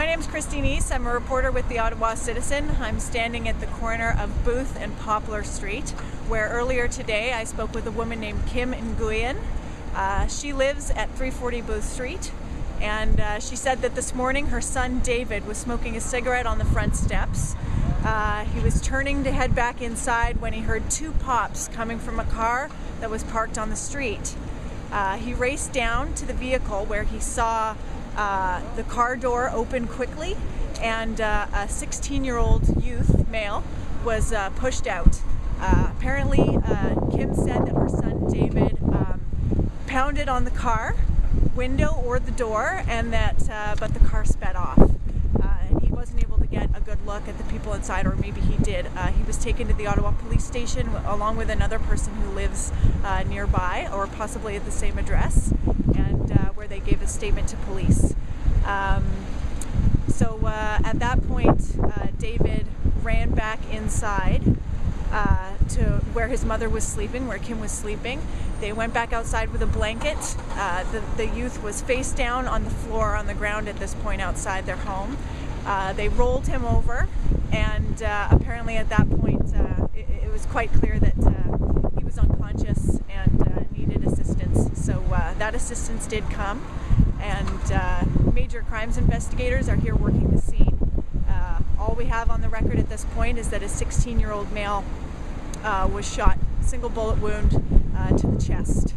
My name is Kristy Nease. I'm a reporter with the Ottawa Citizen. I'm standing at the corner of Booth and Poplar Street, where earlier today I spoke with a woman named Kim Nguyen. Uh, she lives at 340 Booth Street, and uh, she said that this morning her son David was smoking a cigarette on the front steps. Uh, he was turning to head back inside when he heard two pops coming from a car that was parked on the street. Uh, he raced down to the vehicle where he saw uh, the car door opened quickly and uh, a 16 year old youth male was uh, pushed out. Uh, apparently, uh, Kim said that her son David um, pounded on the car window or the door and that but the car sped off he wasn't able to get a good look at the people inside, or maybe he did. He was taken to the Ottawa Police Station along with another person who lives nearby, or possibly at the same address, and uh, where they gave a statement to police. Um, so uh, at that point, uh, David ran back inside. Uh, to where his mother was sleeping, where Kim was sleeping. They went back outside with a blanket. Uh, the, the youth was face down on the floor on the ground at this point outside their home. Uh, they rolled him over, and uh, apparently at that point it, it, was quite clear that he was unconscious and needed assistance. So that assistance did come, and uh, major crimes investigators are here working the scene. Uh, all we have on the record at this point is that a 16 year old male uh, was shot, single bullet wound to the chest,